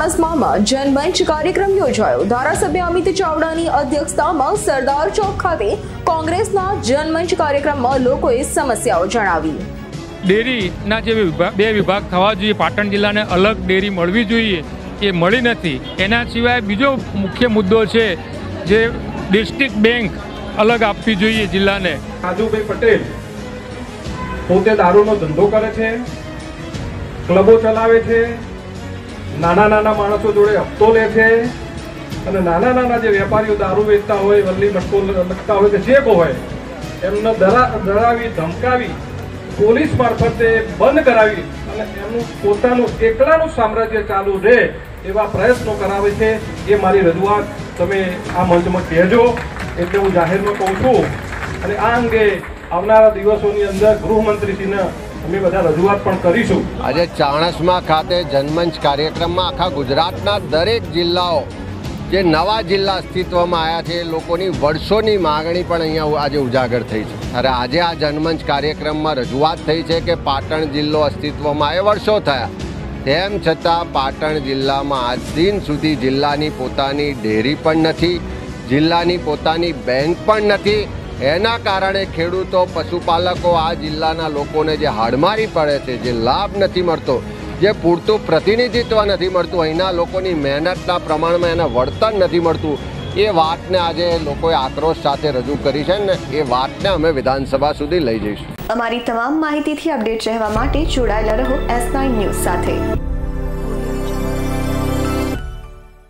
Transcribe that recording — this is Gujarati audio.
ચાણસ્મામાં જનમંચ કાર્યક્રમ યોજાયો. ધારાસભ્ય અમિત ચાવડાની અધ્યક્ષતામાં સરદાર ચોક ખાતે કોંગ્રેસના જનમંચ કાર્યક્રમમાં લોકોએ સમસ્યાઓ જણાવી. ડેરીના જે વિભાગ બે વિભાગ થવા જોઈએ. પાટણ જિલ્લાને અલગ ડેરી મળવી જોઈએ એ મળી નથી. એના સિવાય બીજો મુખ્ય મુદ્દો છે જે ડિસ્ટ્રિક્ટ બેંક અલગ આપવી જોઈએ જિલ્લાને. રાજુભાઈ પટેલ પોતે દારૂનો ધંધો કરે છે ક્લબો ચલાવે છે નાના નાના માણસો જોડે હપ્તો લે છે અને નાના નાના જે વેપારીઓ દારૂ વેચતા હોય, વલ્લી મટકો લખતા હોય કે જે હોય, એમને ડરા ડરાવી ધમકાવી, પોલીસ મારફતે બંધ કરાવી અને એમનું પોતાનું એકલાનું સામ્રાજ્ય ચાલુ રહે એવા પ્રયત્નો કરાવે છે. એ મારી રજૂઆત તમે આ મંચમાં કહેજો એટલે હું જાહેરમાં કહું છું. અને આ અંગે આવનારા દિવસોની અંદર ગૃહમંત્રીશ્રીને આજે ચાણસમાં ખાતે જનમંચ કાર્યક્રમમાં આખા ગુજરાતના દરેક જિલ્લાઓ જે નવા જિલ્લા અસ્તિત્વમાં આવ્યા છે એ લોકોની વર્ષોની માગણી પણ અહીંયા આજે ઉજાગર થઈ છે. ત્યારે આજે આ જનમંચ કાર્યક્રમમાં રજૂઆત થઈ છે કે પાટણ જિલ્લો અસ્તિત્વમાં એ વર્ષો થયા. તેમ છતાં પાટણ જિલ્લામાં આજ દિન સુધી જિલ્લાની પોતાની ડેરી પણ નથી, જિલ્લાની પોતાની બેંક પણ નથી એના કારણે ખેડૂતો, પશુપાલકો આ જિલ્લાના લોકોને જે હાડમારી પડે છે, જે લાભ નથી મળતો, જે પૂરતું પ્રતિનિધિત્વ નથી મળતું, અહીંના લોકોની મહેનતના પ્રમાણમાં એને વળતર નથી મળતું, એ વાતને આજે લોકોએ આક્રોશ સાથે રજૂ કરી છે ને એ વાતને અમે વિધાનસભા સુધી લઈ જઈશું. અમારી તમામ માહિતીથી અપડેટ રહેવા માટે જોડાયેલા રહો એસ ન્યૂઝ સાથે.